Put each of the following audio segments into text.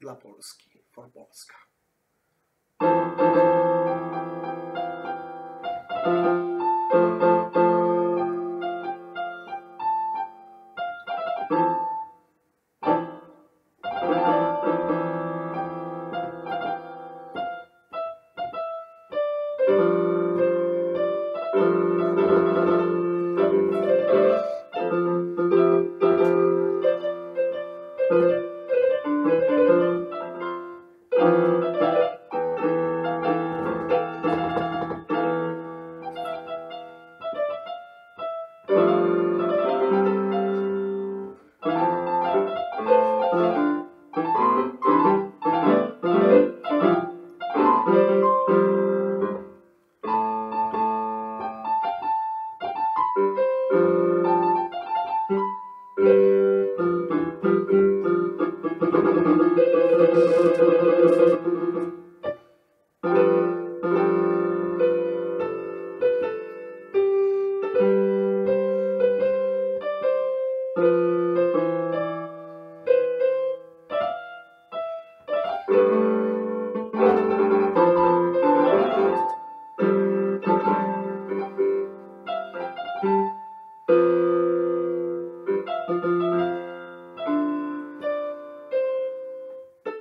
Dla Polski, for Polska.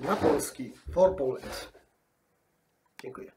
Dla Polski, for Poland. Dziękuję.